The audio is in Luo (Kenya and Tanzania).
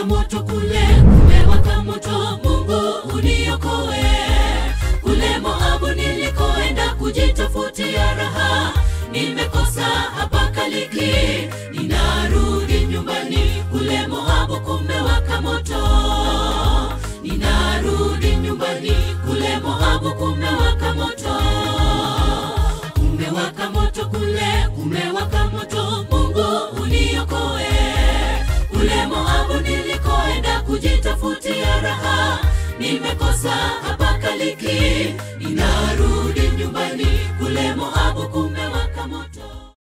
umewaka moto kule, umewaka moto Mungu uniokoe. Kule Moabu nilikoenda kujitafutia raha, nimekosa hapa Kaliki, ninarudi nyumbani. Kule Moabu kumewaka moto, ninarudi nyumbani. Kule Moabu kumewaka moto, umewaka moto kule, umewaka raha nimekosa